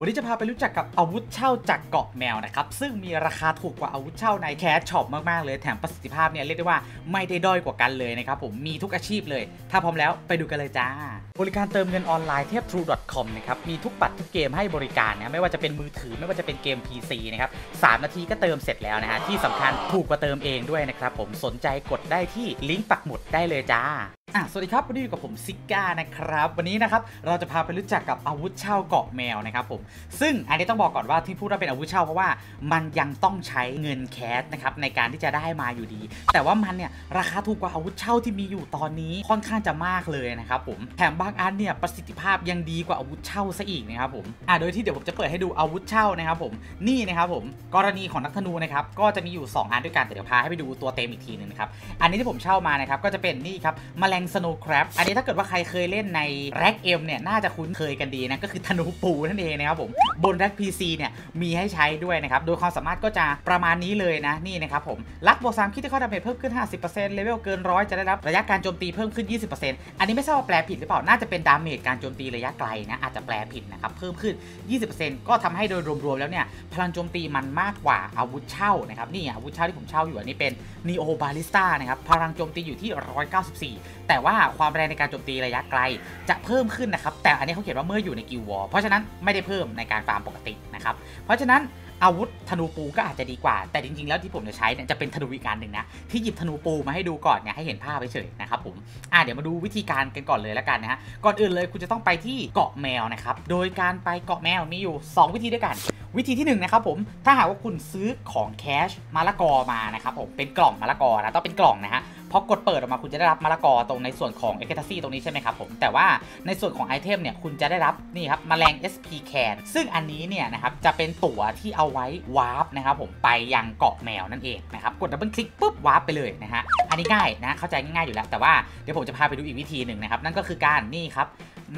วันนี้จะพาไปรู้จักกับอาวุธเช่าจากเกาะแมวนะครับ ซึ่งมีราคาถูกกว่าอาวุธเช่าใน cash shop มาก ๆ เลย แถมประสิทธิภาพเนี่ยเรียกได้ว่าไม่ได้ด้อยกว่ากันเลยนะครับผมมีทุกอาชีพเลย ถ้าพร้อมแล้วไปดูกันเลยจ้า บริการเติมเงินออนไลน์เทพ true.com นะครับ มีทุกบัตรทุกเกมให้บริการนะไม่ว่าจะเป็นมือถือไม่ว่าจะเป็นเกม PC นะครับ3นาทีก็เติมเสร็จแล้วนะฮะที่สำคัญถูกกว่าเติมเองด้วยนะครับผมสนใจกดได้ที่ลิงก์ปักหมุดได้เลยจ้าอะสวัสดีครับวันนี้อยู่กับผมซิก้านะครับ วันนี้นะครับเราจะพาไปรู้จักกับอาวุธเช่าเกาะแมวนะครับผมซึ่งอันนี้ต้องบอกก่อนว่าที่พูดว่าเป็นอาวุธเช่าเพราะว่ามันยังต้องใช้เงินแคสนะครับในการที่จะได้มาอยู่ดี แต่ว่ามันเนี่ยราคาถูกกว่าอาวุธเช่าที่มีอยู่ตอนนี้ค่อนข้างจะมากเลยนะครับผมแถมบางอันเนี่ยประสิทธิภาพยังดีกว่าอาวุธเช่าซะอีกนะครับผมอะโดยที่เดี๋ยวผมจะเปิดให้ดูอาวุธเช่านะครับผมนี่นะครับผมกรณีของนักธนูนะครับก็จะมีอยู่ 2 อันด้วยกันแต่เดี๋ยวพาให้ไปดูตัวเต็มอีกทีนึงนะครับอันนี้ที่ผมเช่ามานะครับก็จะเป็นนี่ครับแมลงสโนว์คร b อันนี้ถ้าเกิดว่าใครเคยเล่นในRag M เนี่ยน่าจะคุ้นเคยกันดีนะ ก็คือธนูปูนั่นเองนะครับผมบน Rag PC เนี่ยมีให้ใช้ด้วยนะครับ โดยความสามารถก็จะประมาณนี้เลยนะนี่นะครับผมทุกบวก3 critical damage เพิ่มขึ้น 50%เลเวลเกินร้อยจะได้รับระยะการโจมตีเพิ่มขึ้น 20%อันนี้ไม่ทราบว่าแปลผิดหรือเปล่าน่าจะเป็น damage การโจมตีระยะไกลนะอาจจะแปลผิดนะครับเพิ่มขึ้น 20%ก็ทำให้โดยรวมๆแล้วเนี่ยพลังโจมตีมันมากกว่าอาวุธเช่านะครับนี่อาวุธเช่าที่ผมเช่าอยู่อันนี้เป็น Neo Ballista นะครับพลังโจมตีอยู่ที่ 194แต่ว่าความแรงในการโจมตีระยะไกลจะเพิ่มขึ้นนะครับ แต่อันนี้เขาเขียนว่าเมื่ออยู่ในกิลวอร์เพราะฉะนั้นไม่ได้เพิ่มในการฟาร์มปกตินะครับ เพราะฉะนั้นอาวุธธนูปูก็อาจจะดีกว่า แต่จริงๆ แล้วที่ผมจะใช้เนี่ยจะเป็นธนูอีกการหนึ่งนะ ที่หยิบธนูปูมาให้ดูก่อนเนี่ยให้เห็นภาพเฉยๆนะครับผมอะเดี๋ยวมาดูวิธีการกันก่อนเลยแล้วกันนะฮะก่อนอื่นเลยคุณจะต้องไปที่เกาะแมวนะครับโดยการไปเกาะแมวมีอยู่ 2 วิธีด้วยกัน วิธีที่1นนะครับผมถ้าหากว่าคุณซื้อของแคชมะละกอมานะครับผมเป็นกล่องมะละกอนะต้องเป็นกล่องนะฮะ อ กดเปิดออกมาคุณจะได้รับมะละกอตรงในส่วนของเอ็ก t ซี่ตรงนี้ใช่ไหมครับผมแต่ว่าในส่วนของ item เนี่ยคุณจะได้รับนี่ครับมแมลง SP แคนซึ่งอันนี้เนี่ยนะครับจะเป็นตั๋วที่เอาไว้ warp นะครับผมไปยังเกาะแมวนั่นเองนะครับกด double click ปุ๊บ warp ไปเลยนะฮะอันนี้ง่ายนะเข้าใจง่ายๆอยู่แล้ว แต่ว่าเดี๋ยวผมจะพาไปดูอีกวิธีหนึ่งนะครับนั่นก็คือการนี่ครับ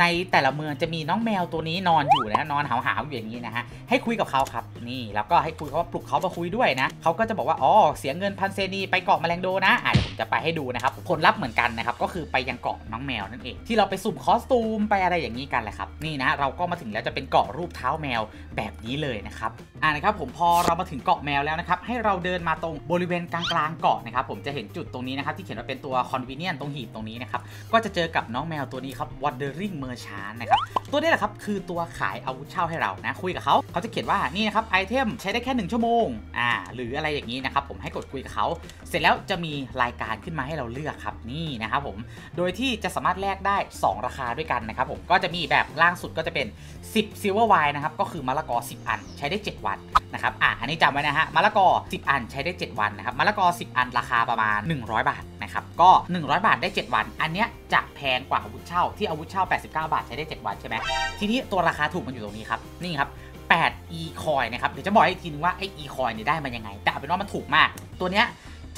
ในแต่ละเมืองจะมีน้องแมวตัวนี้นอนอยู่นะนอนหาวๆอยู่อย่างนี้นะฮะให้คุยกับเขาครับ นี่แล้วก็ให้คุยเขาว่าปลุกเขามาคุยด้วยนะเขาก็จะบอกว่าอ๋อเสียเงินพันเซนีไปเกาะแมลงโดนะอะเดี๋ยวผมจะไปให้ดูนะครับผลลัพธ์เหมือนกันนะครับก็คือไปยังเกาะน้องแมวนั่นเอง ที่เราไปสุ่มคอสตูมไปอะไรอย่างนี้กันแหละครับนี่นะเราก็มาถึงแล้วจะเป็นเกาะรูปเท้าแมวแบบนี้เลยนะครับอ่านะครับผมพอเรามาถึงเกาะแมวแล้วนะครับให้เราเดินมาตรงบริเวณกลางๆเกาะนะครับผมจะเห็นจุดตรงนี้นะครับที่เขียนว่าเป็นตัว convenient ตรงหีบตรงนี้นะครับก็จะเจอกับน้องแมวตัวนี้ครับ wandering merchant นะครับตัวนี้แหละครับคือตัวขายอาวุธเช่าให้เรานะคุยกับเขาเขาจะเขียนว่านี่นะครับไอเทมใช้ได้แค่ 1 ชั่วโมงอ่าหรืออะไรอย่างนี้นะครับผมให้กดคุยกับเขาเสร็จแล้วจะมีรายการขึ้นมาให้เราเลือกครับนี่นะครับผมโดยที่จะสามารถแลกได้ 2 ราคาด้วยกันนะครับผมก็จะมีแบบล่างสุดก็จะเป็น 10 silver wine นะครับก็คือมะละกอ 10 อันใช้ได้ 7 วันนะครับอะอันนี้จำไว้นะฮะมะละกอ 10 อันใช้ได้ 7 วันนะครับมะละกอ 10 อันราคาประมาณ 100 บาทนะครับก็ 100 บาทได้ 7 วัน อันเนี้ยจะแพงกว่าอาวุธเช่าที่อาวุธเช่า8บาทใช้ได้ 7 วันใช่ไหมทีนี้ตัวราคาถูกมันอยู่ตรงนี้ครับ นี่ครับ8 e coin นะครับ เดี๋ยวจะบอกให้อีกทีนึงว่าไอ้ e coin เนี่ยได้มายังไง แต่เอาเป็นว่ามันถูกมาก ตัวเนี้ย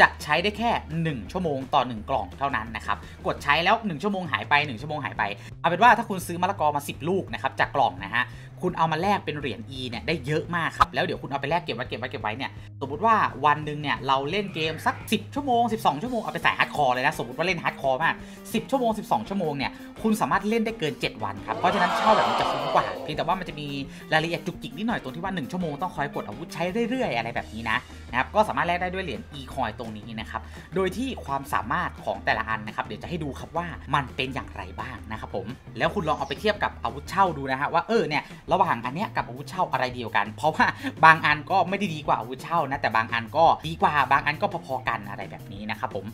จะใช้ได้แค่ 1 ชั่วโมงต่อ 1 กล่องเท่านั้นนะครับ กดใช้แล้ว 1 ชั่วโมงหายไป 1 ชั่วโมงหายไป เอาเป็นว่าถ้าคุณซื้อมะละกอมา 10 ลูกนะครับจากกล่องนะฮะ คุณเอามาแลกเป็นเหรียญ E เนี่ยได้เยอะมากครับ แล้วเดี๋ยวคุณเอาไปแลกเก็บไว้เก็บไว้เก็บไว้เนี่ย สมมติว่าวันหนึ่งเนี่ยเราเล่นเกมสัก 10 ชั่วโมง 12 ชั่วโมงเอาไปใส่ hardcore เลยนะ สมมติว่าเล่น hardcore มาก 10 ชั่วโมง 12 ชั่วโมงเนี่ยคุณสามารถเล่นได้เกิน 7 วันครับ เพราะฉะนั้นเช่าแบบนี้จะคุ้มกว่า เพียงแต่ว่ามันจะมีรายละเอียดจุกจิกนิดหน่อยตรงที่ว่า 1 ชั่วโมงต้องคอยกดอาวุธใช้เรื่อยๆ อะไรแบบนี้นะนะครับก็สามารถแลกได้ด้วยเหรียญ e coin ตรงนี้นะครับ โดยที่ความสามารถของแต่ละอันนะครับ เดี๋ยวจะให้ดูครับว่ามันเป็นอย่างไรบ้างนะครับผม แล้วคุณลองเอาไปเทียบกับอาวุธเช่าดูนะฮะว่าเออเนี่ยระหว่างอันเนี้ยกับอาวุธเช่าอะไรเดียวกัน เพราะว่าบางอันก็ไม่ได้ดีกว่าอาวุธเช่านะแต่บางอันก็ดีกว่าบางอันก็พอๆกันอะไรแบบนี้นะครับผม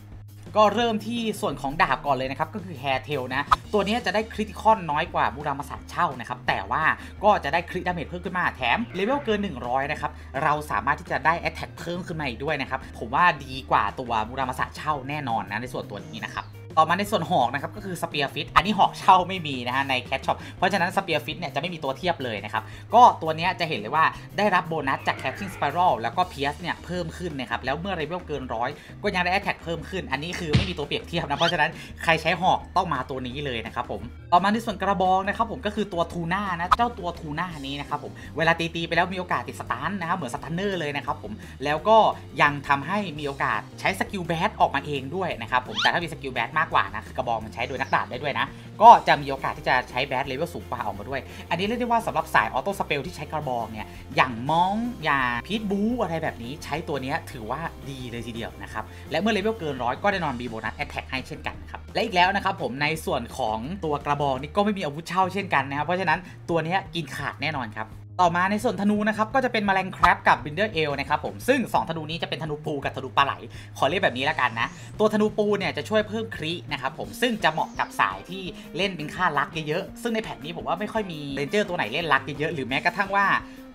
ก็เริ่มที่ส่วนของดาบก่อนเลยนะครับ ก็คือ Hairtail นะ ตัวนี้จะได้ critical น้อยกว่ามูรามาสะเช่านะครับ แต่ว่าก็จะได้ cri damage เพิ่มขึ้นมาแถมเลเวลเกิน 100 นะครับ เราสามารถที่จะได้ attack เพิ่มขึ้นมาอีกด้วยนะครับ ผมว่าดีกว่าตัวมูรามาสะเช่าแน่นอนนะในส่วนตัวนี้นะครับ ต่อมาในส่วนหอกนะครับก็คือ Spearfish อันนี้หอกเช่าไม่มีนะฮะใน cash shop เพราะฉะนั้น Spearfish เนี่ยจะไม่มีตัวเทียบเลยนะครับก็ตัวนี้จะเห็นเลยว่าได้รับโบนัสจาก Clashing Spiral แล้วก็ Pierce เนี่ยเพิ่มขึ้นนะครับแล้วเมื่อเลเวลเกินร้อยก็ยังได้แอ t แทกเพิ่มขึ้น อันนี้คือไม่มีตัวเปรียบเทียบนะเพราะฉะนั้นใครใช้หอกต้องมาตัวนี้เลยนะครับผมต่อมาในส่วนกระบองนะครับผมก็คือตัว Tuna นะเจ้าตัว Tuna นี้นะครับผมเวลาตีๆไปแล้วมีโอกาสติด stun นะครับเหมือน Stunner เลยนะครับผมแล้วก็ยังทำให้มีโอกาสใช้ skill Bash ออกมาเองด้วยนะครับผมแต่ถ้ามี skill Bash มากากกว่านะคือกระบองมันใช้โดยนักดาบได้ด้วยนะ ก็จะมีโอกาสที่จะใช้ Bash level สูงกว่าออกมาด้วย อันนี้เรียกได้ว่าสำหรับสาย auto spell ที่ใช้กระบองเนี่ยอย่างมองอย่างพีทบูอะไรแบบนี้ใช้ตัวนี้ถือว่าดีเลยทีเดียวนะครับและเมื่อเลเวลเกินร้อยก็แน่นอนมีโบนัส attack ให้เช่นกันนะครับและอีกแล้วนะครับผมในส่วนของตัวกระบองนี่ก็ไม่มีอาวุธเช่าเช่นกันนะครับเพราะฉะนั้นตัวนี้กินขาดแน่นอนครับ ต่อมาในส่วนธนูนะครับก็จะเป็น Malang Crab กับ Brindle Eel นะครับผมซึ่ง 2 ธนูนี้จะเป็นธนูปูกับธนูปลาไหล ขอเรียกแบบนี้แล้วกันนะ ตัวธนูปูเนี่ยจะช่วยเพิ่ม cri นะครับผมซึ่งจะเหมาะกับสายที่เล่นเป็นค่า LUK เยอะๆซึ่งในแผ่นนี้ผมว่าไม่ค่อยมี Ranger ตัวไหนเล่น LUK เยอะๆหรือแม้กระทั่งว่า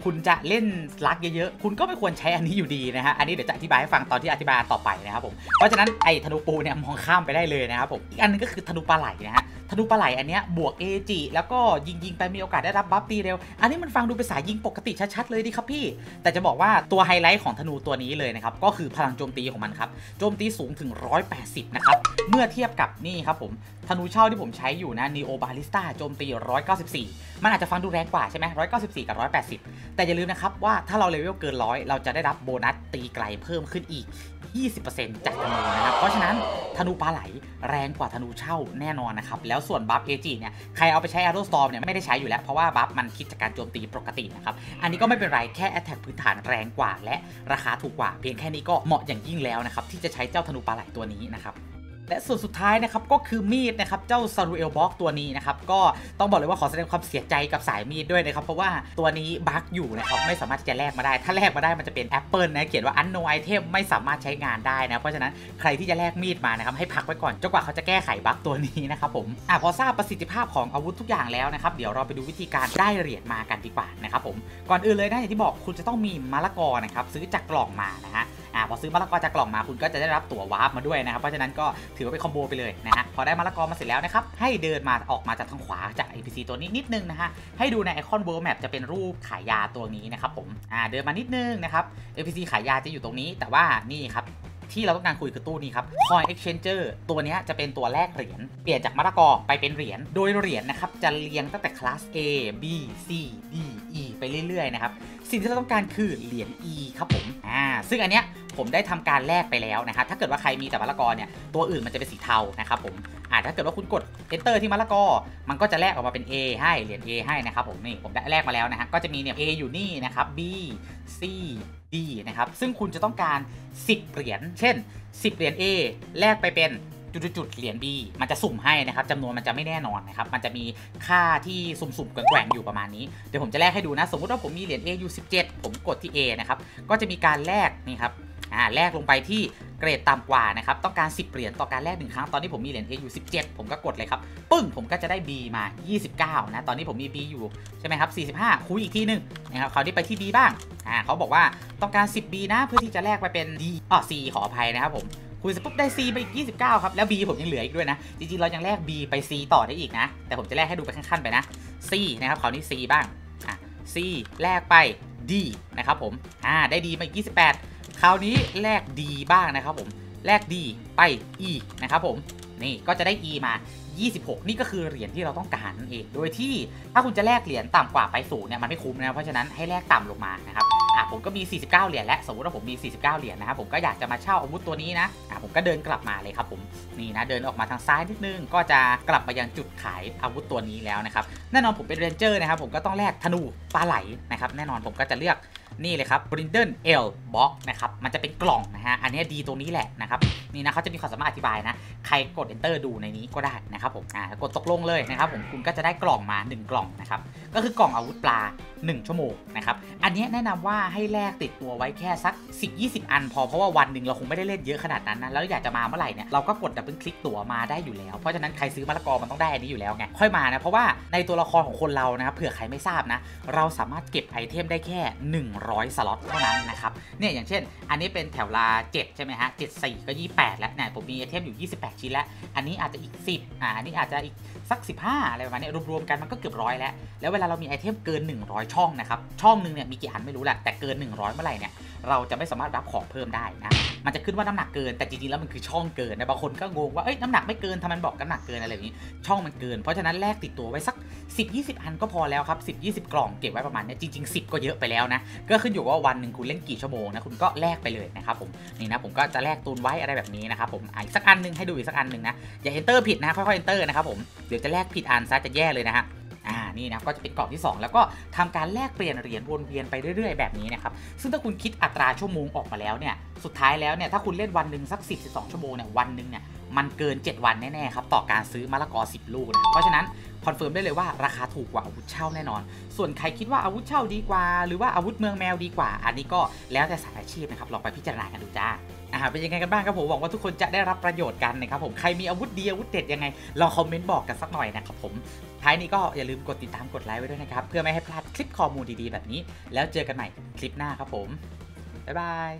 คุณจะเล่น LUK เยอะๆ คุณก็ไม่ควรใช้อันนี้อยู่ดีนะฮะ อันนี้เดี๋ยวจะอธิบายให้ฟังตอนที่อธิบายต่อไปนะครับผม เพราะฉะนั้นไอ้ธนูปูเนี่ยมองข้ามไปได้เลยนะครับผม อีกอันนึงก็คือธนูปลาไหลนะฮะ ธนูปลาไหลอันเนี้ยบวก AGI แล้วก็ยิงยิงไปมีโอกาสได้รับ buff ตีเร็ว อันนี้มันฟังดูเป็นสายยิงปกติชัดๆเลยดีครับพี่ แต่จะบอกว่าตัวไฮไลท์ของธนูตัวนี้เลยนะครับ ก็คือพลังโจมตีของมันครับ โจมตีสูงถึง 180 นะครับ เมื่อเทียบกับนี่ครับผม ธนูเช่าที่ผมใช้อยู่นะ Neo Ballista โจมตี 194 มันอาจจะฟังดูแรงกว่าใช่ไหม194 กับ 180 แต่อย่าลืมนะครับว่าถ้าเราเลเวลเกินร้อยเราจะได้รับโบนัสตีไกลเพิ่มขึ้นอีก 20%จากธนูนะครับ เพราะฉะนั้นธนูปลาไหลแรงกว่าธนูเช่าแน่นอนนะครับ แล้วส่วน buff AGI เนี่ยใครเอาไปใช้ Arrow Storm เนี่ยไม่ได้ใช้อยู่แล้ว เพราะว่า buff มันคิดจากการโจมตีปกตินะครับ อันนี้ก็ไม่เป็นไรแค่ attack พื้นฐานแรงกว่า และราคาถูกกว่า เพียงแค่นี้ก็เหมาะอย่างยิ่งแล้วนะครับที่จะใช้เจ้าธนูปลาไหลตัวนี้นะครับ และส่วนสุดท้ายนะครับก็คือมีดนะครับเจ้าซารูเอลบ็อกตัวนี้นะครับก็ต้องบอกเลยว่าขอแสดงความเสียใจกับสายมีดด้วยนะครับเพราะว่าตัวนี้ bug อยู่นะครับไม่สามารถที่จะแลกมาได้ ถ้าแลกมาได้มันจะเป็นแอปเปิลนะเขียนว่า Unknown Item ไม่สามารถใช้งานได้นะเพราะฉะนั้นใครที่จะแลกมีดมานะครับให้พักไว้ก่อนจนกว่าเขาจะแก้ไข bug ตัวนี้นะครับผมอะพอทราบประสิทธิภาพของอาวุธทุกอย่างแล้วนะครับเดี๋ยวเราไปดูวิธีการได้เหรียญมากันดีกว่านะครับผมก่อนอื่นเลยนะอย่างที่บอกคุณจะต้องมีมะละกอนะครับซื้อจากกล่องมานะฮะอ่าพอซื้อมะละกอจากกล่องมาคุณก็จะได้รับตั๋ววาร์ปมาด้วยนะครับเพราะฉะนั้นก็ถอว่าเป็นคอมโบไปเลยนะฮะพอได้มะละกอมาเสร็จแล้วนะครับให้เดินมาออกมาจากทางขวาจาก NPC ตัวนี้นิดนึงนะฮะให้ดูในไอคอน World Map จะเป็นรูปขายยาตัวนี้นะครับผมอ่าเดินมานิดนึงนะครับ NPC ขายยาจะอยู่ตรงนี้ แต่ว่านี่ครับที่เราต้องการคุยคือตู้นี้ครับ Coin Exchanger ตัวนี้จะเป็นตัวแลกเหรียญ เปลี่ยนจากมะละกอไปเป็นเหรียญ โดยเหรียญนะครับ จะเรียงตั้งแต่คลาส A B C D E ไปเรื่อยๆนะครับ สิ่งที่เราต้องการคือเหรียญ E ครับผม อ่า ซึ่งอันเนี้ย ผมได้ทำการแลกไปแล้วนะครับถ้าเกิดว่าใครมีแต่มะละกอเนี่ยตัวอื่นมันจะเป็นสีเทานะครับผมอ่าถ้าเกิดว่าคุณกด enter ที่มะละกอ มันก็จะแลกออกมาเป็น A ให้เหรียญ A ให้นะครับผมนี่ผมได้แลกมาแล้วนะฮะก็จะมีเนี่ย A อยู่นี่นะครับ B C D นะครับซึ่งคุณจะต้องการ 10 เหรียญเช่น 10 เหรียญ A แลกไปเป็นจุดๆเหรียญ B มันจะสุ่มให้นะครับจำนวนมันจะไม่แน่นอนนะครับ มันจะมีค่าที่สุ่มๆแกว่งๆอยู่ประมาณนี้ เดี๋ยวผมจะแลกให้ดูนะ สมมติว่าผมมีเหรียญ A อยู่ 17 ผมกดที่ A นะครับ ก็จะมีการแลกนี่ครับ อ่าแลกลงไปที่เกรดต่ำกว่านะครับต้องการ 10 เหรียญต่อการแลกหนึ่งครั้งตอนนี้ผมมีเหรียญ A อยู่ 17 ผมก็กดเลยครับปึ้งผมก็จะได้ B มา 29 นะตอนนี้ผมมี B อยู่ใช่ไหมครับ45 คุยอีกทีหนึงนะครับคราวนี้ไปที่ B บ้างอ่าเขาบอกว่าต้องการ 10 B นะเพื่อที่จะแลกไปเป็น D อ๋อ C ขออภัยนะครับผมคุยเสร็จปุ๊บได้ C ไปอีก 29 ครับ แล้ว B ผมยังเหลืออีกด้วยนะ จริงๆ เรายังแลก B ไป C ต่อได้อีกนะ แต่ผมจะแลกให้ดูไปขั้นๆไปนะ C นะครับคราวนี้ C บ้างอะ C แลกไป D นะครับผมอ่าได้ D มาอีก 28 คราวนี้แลก D บ้างนะครับผมแลก D ไป E นะครับผมนี่ก็จะได้ E มา 26 นี่ก็คือเหรียญที่เราต้องการนั่นเอง โดยที่ถ้าคุณจะแลกเหรียญต่ำกว่าไปสูงเนี่ยมันไม่คุ้มนะเพราะฉะนั้นให้แลกต่ำลงมานะครับอะผมก็มี 49 เหรียญและสมมติว่าผมมี 49 เหรียญนะครับผมก็อยากจะมาเช่าอาวุธตัวนี้นะอะผมก็เดินกลับมาเลยครับผมนี่นะเดินออกมาทางซ้ายนิดนึง ก็จะกลับมายังจุดขายอาวุธตัวนี้แล้วนะครับแน่นอนผมเป็นเรนเจอร์นะครับผมก็ต้องแลกธนูปลาไหลนะครับแน่นอนผมก็จะเลือก นี่เลยครับ Brindle L Box นะครับ มันจะเป็นกล่องนะฮะ อันนี้ดีตรงนี้แหละนะครับ นี่นะเขาจะมีความสามารถอธิบายนะ ใครกด enter ดูในนี้ก็ได้นะครับผม อ่า กดตกลงเลยนะครับผม คุณก็จะได้กล่องมา 1 กล่องนะครับ ก็คือกล่องอาวุธปลา 1 ชั่วโมงนะครับ อันนี้แนะนำว่าให้แลกติดตัวไว้แค่สัก 10-20 อัน พอ เพราะว่าวันหนึ่งเราคงไม่ได้เล่นเยอะขนาดนั้นนะ แล้วอยากจะมาเมื่อไหร่เนี่ย เราก็กด double click ตั๋วมาได้อยู่แล้ว เพราะฉะนั้นใครซื้อมะละกอมันต้องได้อันนี้อยู่แล้วไง ค่อยมานะ เพราะว่าในตัวละครของคนเรานะครับเผื่อใครไม่ทราบนะ เราสามารถเก็บไอเทมได้แค่100 สล็อตเท่านั้นนะครับเนี่ยอย่างเช่น อันนี้เป็นแถวละ 7 ใช่ไหมฮะ74 ก็ 28 แล้วเนี่ยผมมีไอเทมอยู่ 28 ชิ้นแล้ว อันนี้อาจจะอีก 10อ่าอันนี้อาจจะอีกสัก 15 อะไรประมาณนี้รวมๆกันมันก็เกือบร้อยแล้ว แล้วเวลาเรามีไอเทมเกิน 100 ช่องนะครับช่องหนึ่งเนี่ยมีกี่อันไม่รู้แหละแต่เกิน 100 เมื่อไหร่เนี่ย เราจะไม่สามารถรับของเพิ่มได้นะ มันจะขึ้นว่าน้ำหนักเกิน แต่จริงๆแล้วมันคือช่องเกินนะ บางคนก็งงว่า เอ้ย น้ำหนักไม่เกินทำไมมันบอกน้ำหนักเกินอะไรแบบนี้ ช่องมันเกิน เพราะฉะนั้นแลกติดตัวไว้สัก 10 20 อันก็พอแล้วครับ 10 20 กล่องเก็บไว้ประมาณนี้จริง ๆ 10 ก็เยอะไปแล้วนะ ก็ขึ้นอยู่ว่าวันหนึ่งคุณเล่นกี่ชั่วโมงนะ คุณก็แลกไปเลยนะครับผม นี่นะ ผมก็จะแลกตูนไว้อะไรแบบนี้นะครับผมอีกสักอันหนึงให้ดูอีกสักอันหนึ่งนะ อย่า enter ผิดนะค่อยๆ enter นะครับผมเดี๋ยวจะแลกผิดอันซะจะแย่เลยนะฮะ นี่นะก็จะเป็นกล่องที่ 2 แล้วก็ทำการแลกเปลี่ยนเหรียญวนเวียนไปเรื่อยๆ แบบนี้นะครับซึ่งถ้าคุณคิดอัตราชั่วโมงออกมาแล้วเนี่ยสุดท้ายแล้วเนี่ยถ้าคุณเล่นวันหนึ่งสัก 10 12 ชั่วโมงเนี่ยวันหนึ่งเนี่ยมันเกิน 7 วันแน่ๆครับต่อการซื้อมะละกอ 10 ลูกนะเพราะฉะนั้น confirm ได้เลยว่าราคาถูกกว่าอาวุธเช่าแน่นอน ส่วนใครคิดว่าอาวุธเช่าดีกว่า หรือว่าอาวุธเมืองแมวดีกว่า อันนี้ก็แล้วแต่สายอาชีพนะครับลองไปพิจารณากันดูจ้าอ่าเป็นยังไงกันบ้างครับผมหวังว่าทุกคนจะได้รับประโยชน์กันนะครับผมใครมีอาวุธดีอาวุธเด็ดยังไงลองคอมเมนต์บอกกันสักหน่อยนะครับผม ท้ายนี้ก็อย่าลืมกดติดตามกดไลค์ไว้ด้วยนะครับ เพื่อไม่ให้พลาดคลิปข้อมูลดีๆ แบบนี้ แล้วเจอกันใหม่คลิปหน้าครับผม บ๊ายบาย